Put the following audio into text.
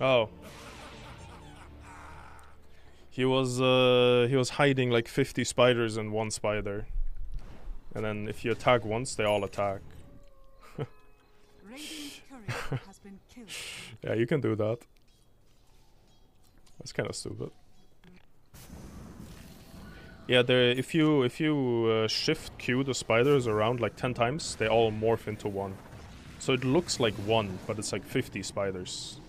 Oh. He was uh, he was hiding like 50 spiders in one spider. And then if you attack once, they all attack. yeah, you can do that. That's kind of stupid. Yeah, there. If you if you uh, shift Q the spiders around like 10 times, they all morph into one. So it looks like one, but it's like 50 spiders